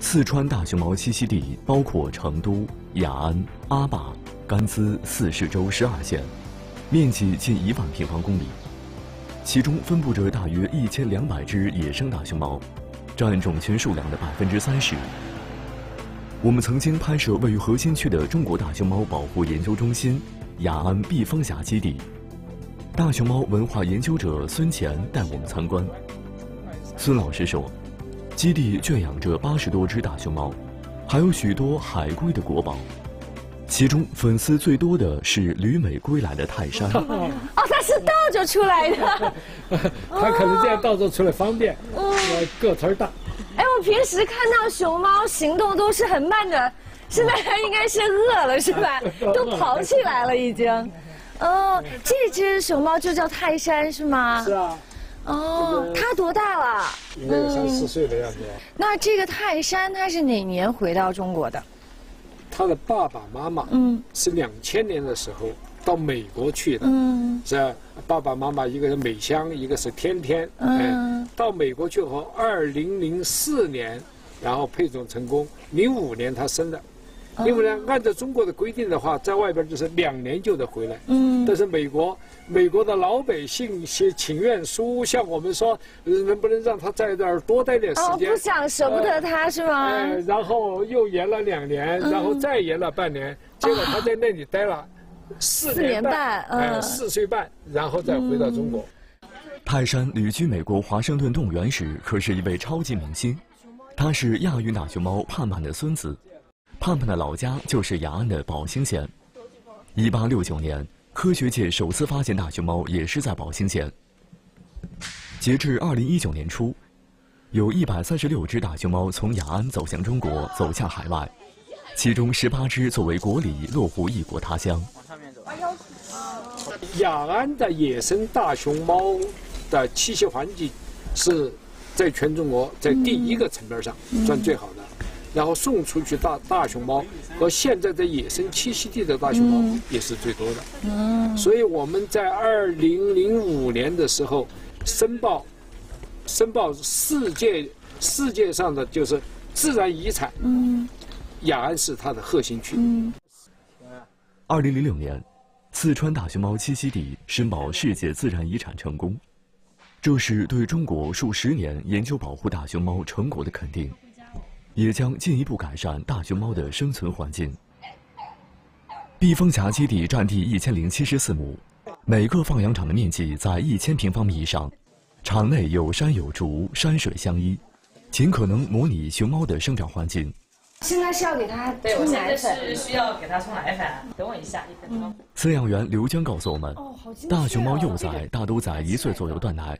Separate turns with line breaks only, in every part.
四川大熊猫栖息地包括成都、雅安、阿坝、甘孜四市州十二县，面积近一万平方公里，其中分布着大约一千两百只野生大熊猫，占种群数量的百分之三十。我们曾经拍摄位于核心区的中国大熊猫保护研究中心雅安碧峰峡基地，大熊猫文化研究者孙乾带我们参观。孙老师说。基地圈养着八十多只大熊猫，还有许多海龟的国宝，其中粉丝最多的是旅美归来的泰山。哦，
它是倒着出来的，
它可能这样倒着出来方便，个头大。
哎，我平时看到熊猫行动都是很慢的，现在它 应该是饿了是吧？都跑起来了已经。哦，这只熊猫就叫泰山是吗？
是啊。
哦，他多大了？
应该有三四岁的样子。
那这个泰山他是哪年回到中国的？
他的爸爸妈妈嗯是两千年的时候到美国去的嗯是爸爸妈妈一个是美香一个是天天嗯到美国去后二零零四年然后配种成功零五年他生的。因为呢，按照中国的规定的话，在外边就是两年就得回来。嗯。但是美国，美国的老百姓写请愿书，向我们说，能不能让他在这儿多待点时间？
哦，不想舍不得他是吗？
哎，然后又延了两年，然后再延了半年，结果他在那里待了四年半，哎，四岁半，然后再回到中国。
泰山旅居美国华盛顿动物园时，可是一位超级明星，他是亚运大熊猫盼盼的孙子。盼盼的老家就是雅安的宝兴县。一八六九年，科学界首次发现大熊猫也是在宝兴县。截至二零一九年初，有一百三十六只大熊猫从雅安走向中国，走向海外，其中十八只作为国礼落户异国他乡。
雅安的野生大熊猫的栖息环境是在全中国在第一个层面上算最好的。然后送出去大大熊猫和现在的野生栖息地的大熊猫也是最多的。嗯，所以我们在二零零五年的时候申报，申报世界世界上的就是自然遗产。嗯，雅安是它的核心区。嗯，
二零零六年，四川大熊猫栖息地申报世界自然遗产成功，这是对中国数十年研究保护大熊猫成果的肯定。也将进一步改善大熊猫的生存环境。避风峡基地占地一千零七十四亩，每个放养场的面积在一千平方米以上，场内有山有竹，山水相依，尽可能模拟熊猫的生长环境。
现在是要给它
对，我现在是需要给它冲奶粉。等我一下，一分钟。
饲养员刘娟告诉我们，大熊猫幼崽大都在一岁左右断奶，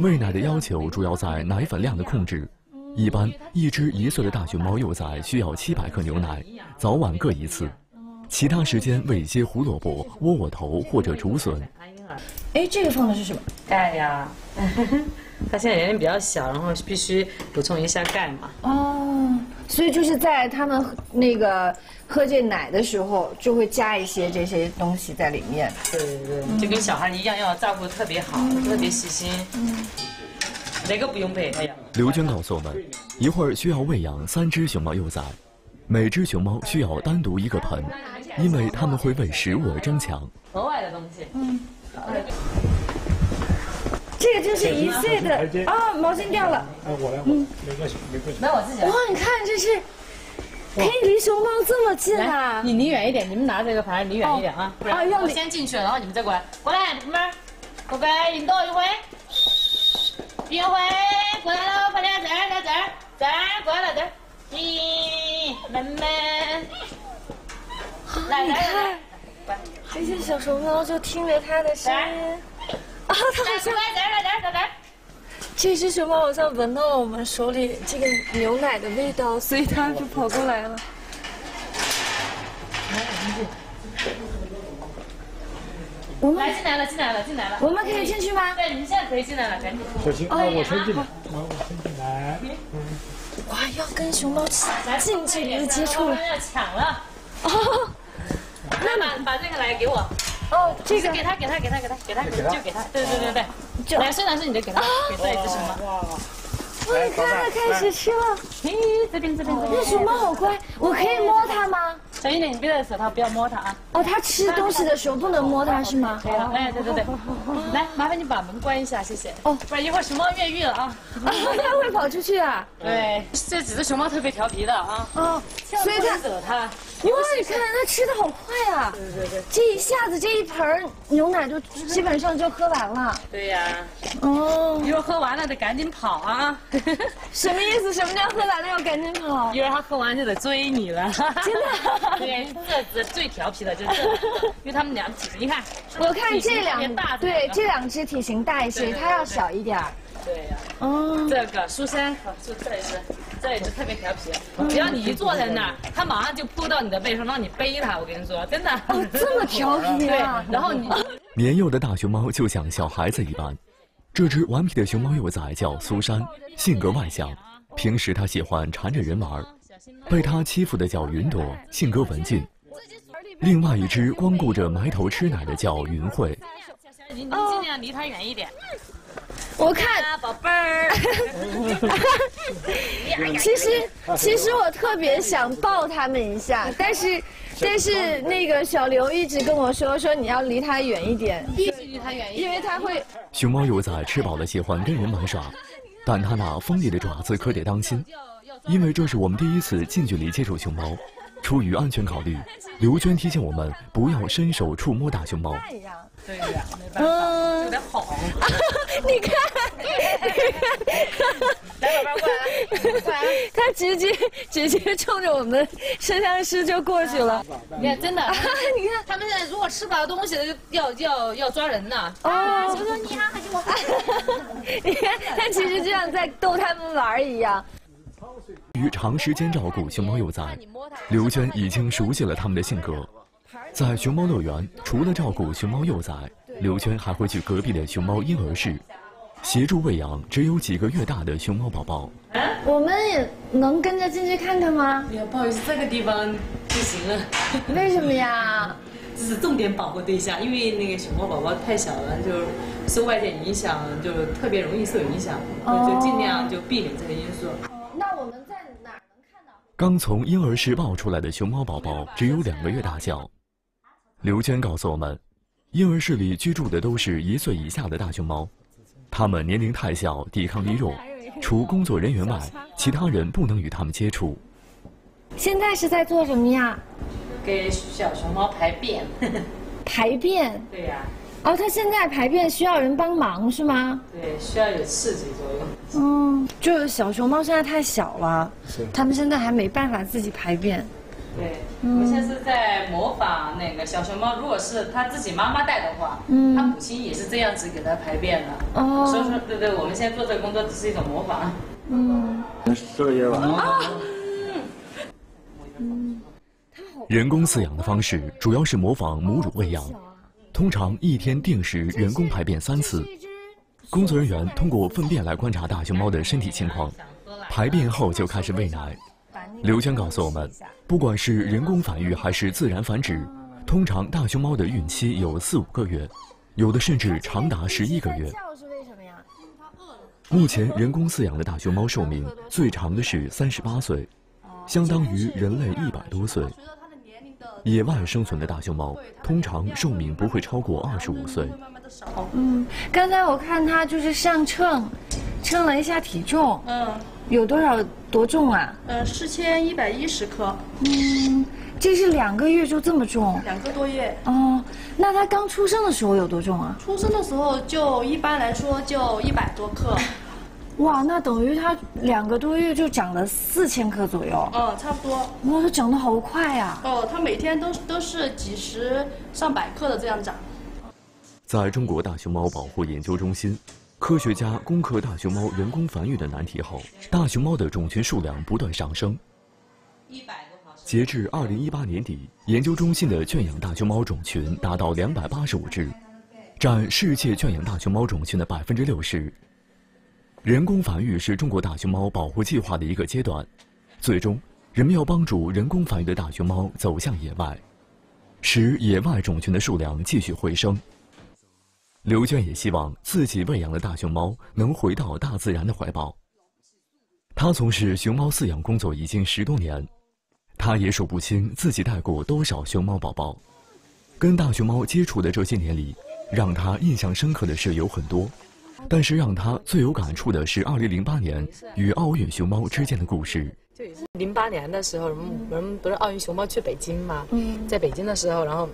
喂奶的要求主要在奶粉量的控制。一般，一只一岁的大熊猫幼崽需要七百克牛奶，早晚各一次。其他时间喂一些胡萝卜、窝窝头或者竹笋。
哎，这个放的是什么？
钙呀。它现在年龄比较小，然后必须补充一下钙嘛。
哦，所以就是在他们那个喝这奶的时候，就会加一些这些东西在里面。
对对对，就跟小孩一样，要照顾特别好，特别细心。嗯。哪个不用背？哎呀，
刘娟告诉我们，一会儿需要喂养三只熊猫幼崽，每只熊猫需要单独一个盆，因为它们会为食物而争抢。
额外的东西，嗯，
这个就是一岁的啊，毛巾掉了。啊，
我来，嗯，没关系，没关系。
那我自己。哇，
你看这是，可以离熊猫这么近啊！
你离远一点，你们拿这个盘离远一点啊。啊，要我先进去，然后你们再过来。过来，你们，乖乖，引动一回。运回过来了，快点，这儿在这儿，这儿过来这儿，咦，妹妹，
来来来，这些小熊猫就听着它的声音，啊，它好像
这儿来这儿在这，
只熊猫好像闻到了我们手里这个牛奶的味道，所以它就跑过来了。
来我们来进来了，进来了，进来了。
我们可以进去吗？
对，你们现在可以进来了，赶紧。
小心，啊，我先进来，我先进来。
哇，要跟熊猫近距离的接触了。
要抢了。哦。那把把这个来给我。哦，这个给他，给他，给他，给他，给他，就给他。对对对对。就来，虽然是你的，给他，给这一只熊猫。哇。
你看它开始吃了。
咦，这边这边这边。
那熊猫好乖，我可以摸它吗？
小心点，你别的手套不要摸它啊。
哦，它吃东西的时候不能摸它是吗？
可以了，哎，对对对。来，麻烦你把门关一下，谢谢。哦，不然一会儿熊猫越狱了啊。
它会跑出去啊？
对，这几只熊猫特别调皮的啊。哦，
所以它
惹它。
哇，你看它吃的好快啊！
对对对，
这一下子这一盆牛奶就基本上就喝完了。
对呀。哦。一会儿喝完了得赶紧跑啊！
什么意思？什么叫喝完了要赶紧跑？
一会儿它喝完就得追你了。
真的？
对，这只最调皮的就是这，因为他们俩体型，你看，
我看这两对这两只体型大一些，它要小一点。
对呀。哦。这个苏珊，好，这这一只。这一只特别调皮，只要你一坐在那儿，它马上就扑到你的背上，让你背它。我跟你说，真的。
哦，这么调皮
啊！然后你
年幼的大熊猫就像小孩子一般。这只顽皮的熊猫幼崽叫苏珊，性格外向，平时它喜欢缠着人玩。被他欺负的叫云朵，性格文静。另外一只光顾着埋头吃奶的叫云慧。
你你尽量离它远一点。
我看，宝贝儿。其实，其实我特别想抱他们一下，但是，但是那个小刘一直跟我说，说你要离他远一点，
必须离他远一点，
因为他会。
熊猫幼崽吃饱了喜欢跟人玩耍，但它那锋利的爪子可得当心，因为这是我们第一次近距离接触熊猫，出于安全考虑，刘娟提醒我们不要伸手触摸大熊猫。
对呀，没办法，有点好。
你看，
来，宝贝过来，
他直接直接冲着我们摄像师就过去了。
你看，真的，你看，他们现在如果吃不到东西，就要要要抓人呢。哦，求求你啊，给我！
你看，他其实就像在逗他们玩一样。
于长时间照顾熊猫幼崽，刘娟已经熟悉了他们的性格。在熊猫乐园，除了照顾熊猫幼崽，刘娟还会去隔壁的熊猫婴儿室，协助喂养只有几个月大的熊猫宝宝。
我们也能跟着进去看看吗？
哎呀，不好意思，这个地方不行了。
为什么呀？
这是重点保护对象，因为那个熊猫宝宝太小了，就受外界影响，就特别容易受影响，就尽量就避免这个因素。
刚从婴儿室抱出来的熊猫宝宝只有两个月大小。刘娟告诉我们，婴儿室里居住的都是一岁以下的大熊猫，它们年龄太小，抵抗力弱，除工作人员外，其他人不能与它们接触。
现在是在做什么呀？
给小熊猫排便。
排便？
对呀。
哦，它现在排便需要人帮忙是吗？
对，需要有刺激作用。
嗯，就是小熊猫现在太小了，它们现在还没办法自己排便。
对，我们现在是在模仿那个小熊猫，如果是它自己妈妈带的话，嗯，它母亲也是这样子给它排便的。哦，所以说，对对，我们现在做这个工作只是一种模仿。嗯，
说一吧。啊。
嗯，人工饲养的方式主要是模仿母乳喂养，通常一天定时人工排便三次，工作人员通过粪便来观察大熊猫的身体情况，排便后就开始喂奶。刘娟告诉我们，不管是人工繁育还是自然繁殖，通常大熊猫的孕期有四五个月，有的甚至长达十一个月。目前人工饲养的大熊猫寿命最长的是三十八岁，相当于人类一百多岁。野外生存的大熊猫通常寿命不会超过二十五岁。
嗯，刚才我看它就是上秤，称了一下体重。嗯。有多少多重啊？
呃，四千一百一十克。嗯，
这是两个月就这么重？
两个多月。哦，
那它刚出生的时候有多重啊？
出生的时候就一般来说就一百多克。
哇，那等于它两个多月就长了四千克左右。
哦，差不多。
哇，它长得好快呀！
哦，它每天都都是几十上百克的这样长。
在中国大熊猫保护研究中心。科学家攻克大熊猫人工繁育的难题后，大熊猫的种群数量不断上升。一百多截至二零一八年底，研究中心的圈养大熊猫种群达到两百八十五只，占世界圈养大熊猫种群的百分之六十。人工繁育是中国大熊猫保护计划的一个阶段，最终，人们要帮助人工繁育的大熊猫走向野外，使野外种群的数量继续回升。刘娟也希望自己喂养的大熊猫能回到大自然的怀抱。他从事熊猫饲养工作已经十多年，他也数不清自己带过多少熊猫宝宝。跟大熊猫接触的这些年里，让他印象深刻的事有很多，但是让他最有感触的是2008年与奥运熊猫之间的故事。
就零八年的时候，我们不是奥运熊猫去北京嘛？嗯，在北京的时候，然后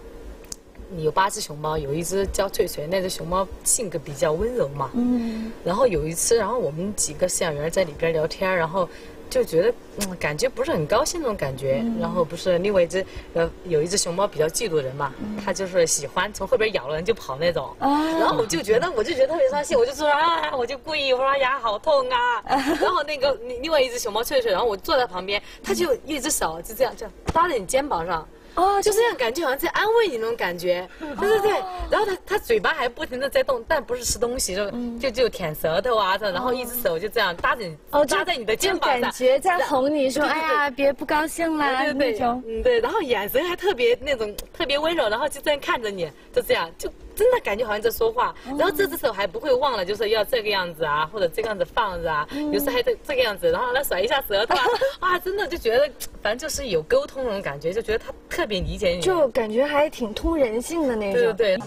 有八只熊猫，有一只叫翠翠，那只熊猫性格比较温柔嘛。嗯，然后有一次，然后我们几个饲养员在里边聊天，然后。就觉得嗯，感觉不是很高兴那种感觉。然后不是另外一只呃，有一只熊猫比较嫉妒人嘛，它就是喜欢从后边咬了人就跑那种。然后我就觉得，我就觉得特别伤心，我就说啊，我就故意我说牙，好痛啊。然后那个另外一只熊猫翠翠，然后我坐在旁边，它就一只手就这样这样搭在你肩膀上。哦，就这样感觉好像在安慰你那种感觉，对对对。然后他他嘴巴还不停的在动，但不是吃东西，就就就舔舌头啊，然后一只手就这样搭着你，哦，搭在你的肩膀上，
感觉在哄你说，哎呀，别不高兴啦那种。
嗯，对，然后眼神还特别那种特别温柔，然后就这样看着你，就这样就。真的感觉好像在说话，然后这只手还不会忘了，就是要这个样子啊，或者这个样子放着啊，有时还在这个样子，然后来甩一下舌头啊，真的就觉得，反正就是有沟通那种感觉，就觉得他特别理解你，
就感觉还挺通人性的那种。
对对对。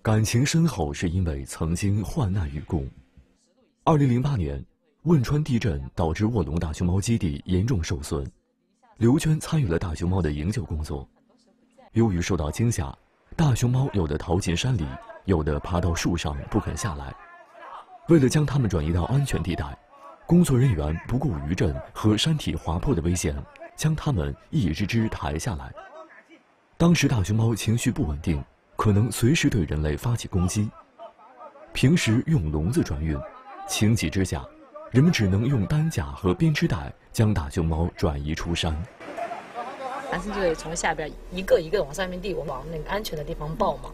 感情深厚是因为曾经患难与共。二零零八年，汶川地震导致卧龙大熊猫基地严重受损，刘娟参与了大熊猫的营救工作，由于受到惊吓。大熊猫有的逃进山里，有的爬到树上不肯下来。为了将它们转移到安全地带，工作人员不顾余震和山体滑坡的危险，将它们一只只抬下来。当时大熊猫情绪不稳定，可能随时对人类发起攻击。平时用笼子转运，情急之下，人们只能用担架和编织袋将大熊猫转移出山。
男生就得从下边一个一个往上面递，我往那个安全的地方抱嘛。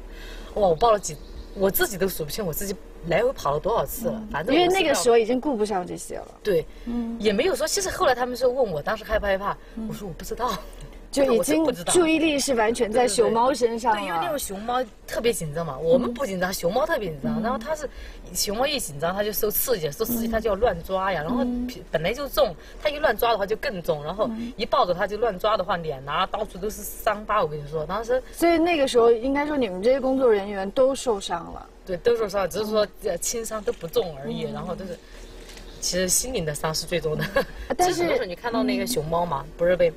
哇，我抱了几，我自己都数不清我自己来回跑了多少次了。反正
因为那个时候已经顾不上这些了。
对，嗯，也没有说。其实后来他们说问我当时害不害怕，我说我不知道。
就已经注意力是完全在熊猫身上
了。对，因为那种熊猫特别紧张嘛，我们不紧张，熊猫特别紧张。然后它是熊猫一紧张，它就受刺激，受刺激它就要乱抓呀。然后本来就重，它一乱抓的话就更重。然后一抱着它就乱抓的话，脸啊到处都是伤疤。我跟你说，当时
所以那个时候应该说你们这些工作人员都受伤了。
对，都受伤，只是说轻伤都不重而已。然后都是其实心灵的伤是最重的。但 是你看到那个熊猫嘛，不是被。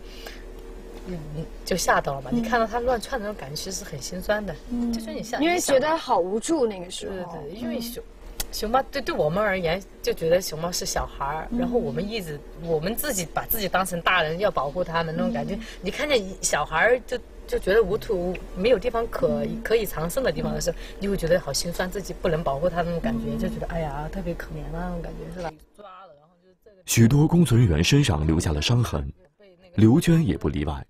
嗯，就吓到了嘛？你看到它乱窜的那种感觉，其实是很心酸的。嗯，就说你吓，
因为觉得好无助那个时候。
对对，因为熊熊猫对对我们而言，就觉得熊猫是小孩儿，然后我们一直我们自己把自己当成大人，要保护它们那种感觉。你看见小孩儿就就觉得无土没有地方可可以藏身的地方的时候，你会觉得好心酸，自己不能保护它那种感觉，就觉得哎呀特别可怜那种感觉，是吧？抓了，然后
就这个。许多工作人员身上留下了伤痕，刘娟也不例外。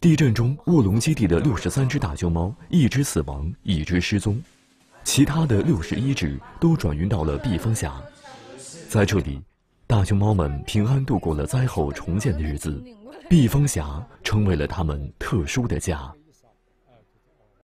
地震中，卧龙基地的六十三只大熊猫，一只死亡，一只失踪，其他的六十一只都转运到了避风峡。在这里，大熊猫们平安度过了灾后重建的日子，避风峡成为了它们特殊的家。